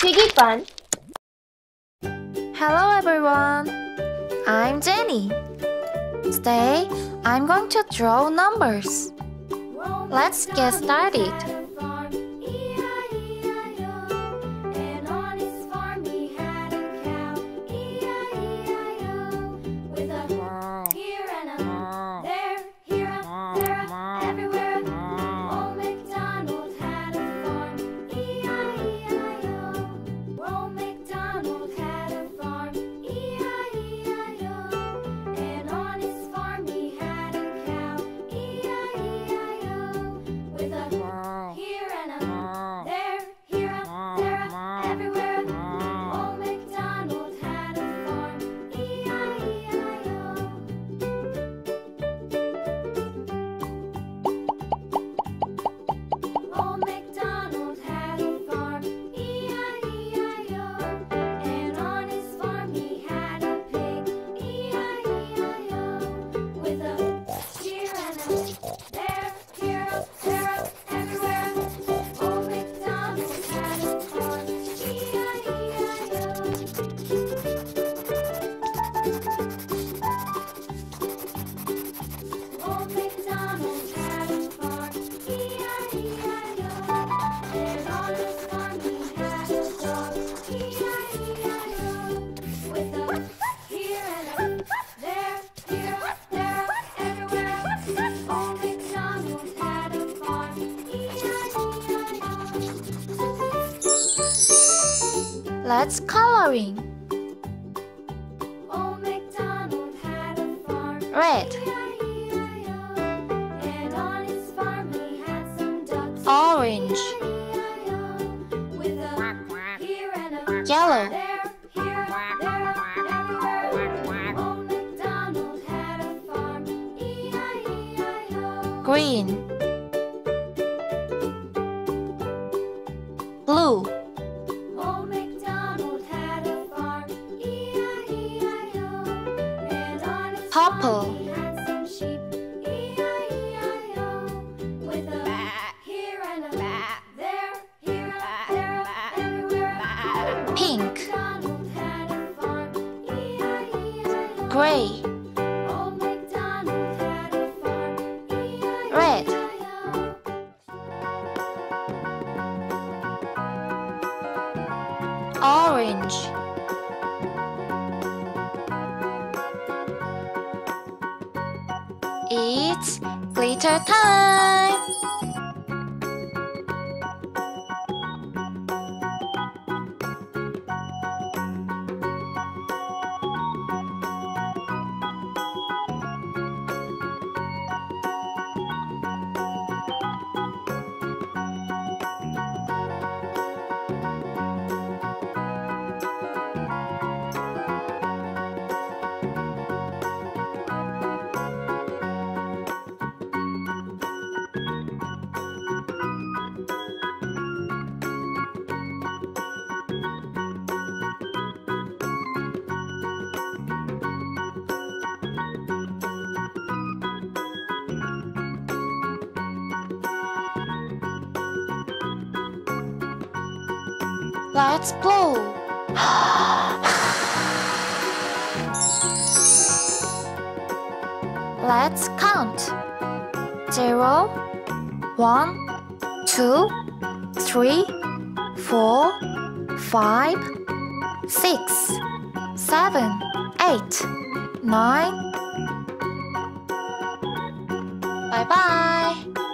Piggy Fun. Hello everyone. I'm Jenny. Today, I'm going to draw numbers. Let's get started. Let's coloring. Red. Orange. Yellow. Green. Blue. Purple. Pink. Gray. Red. Orange. It's glitter time! Let's blow! Let's count. Zero, one, two, three, four, five, six, seven, eight, nine. Bye bye.